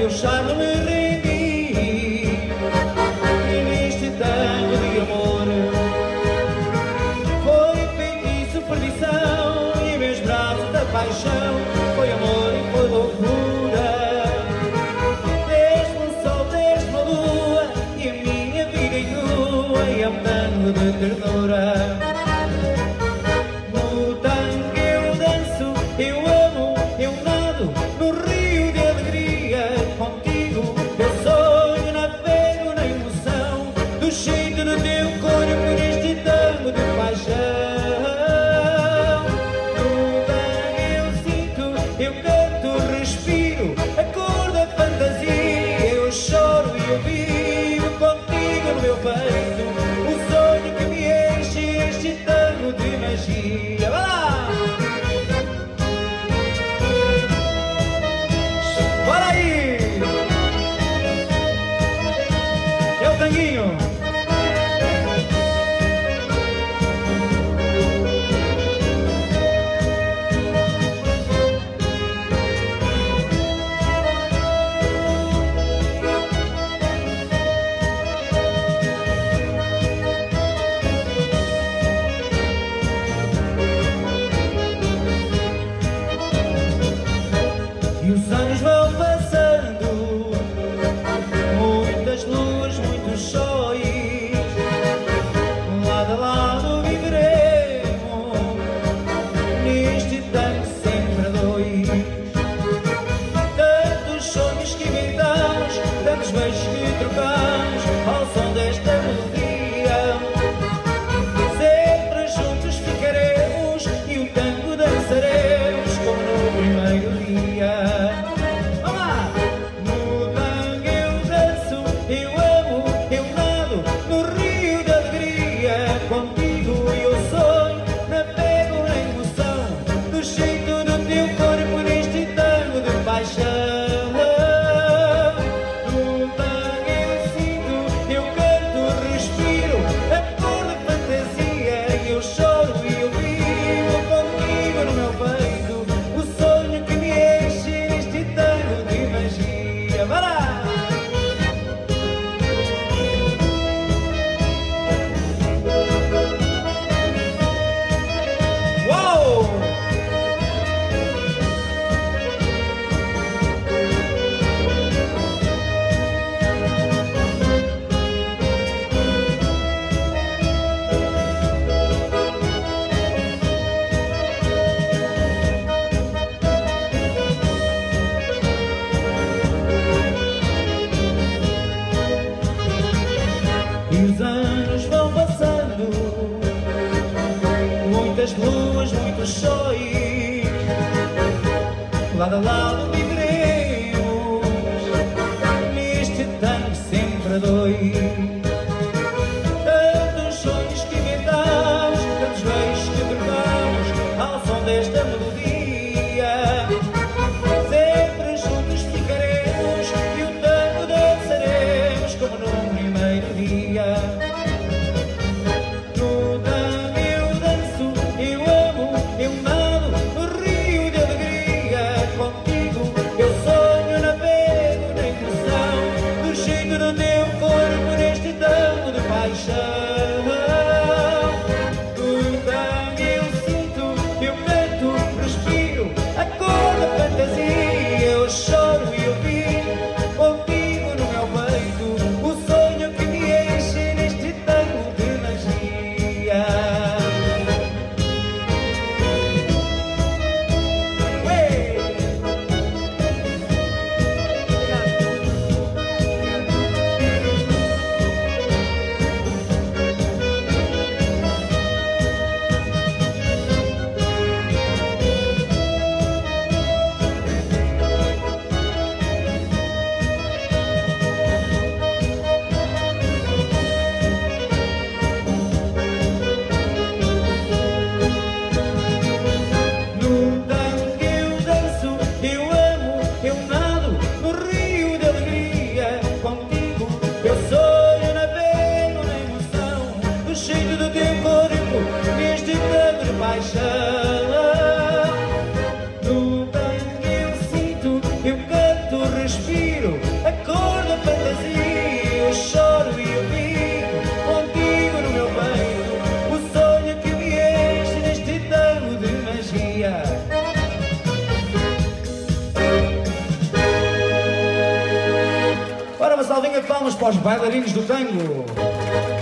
eu já não me rendi. E neste tango de amor Foi feitiço, perdição E meus braços da paixão. Foi amor e foi loucura. Desde um sol, desde uma lua E a minha vida em lua E a mano de ternura. Maninho. muitas luas, muitos sóis, lado a lado viveremos, neste tanque sempre dois. Para os bailarinos do tango.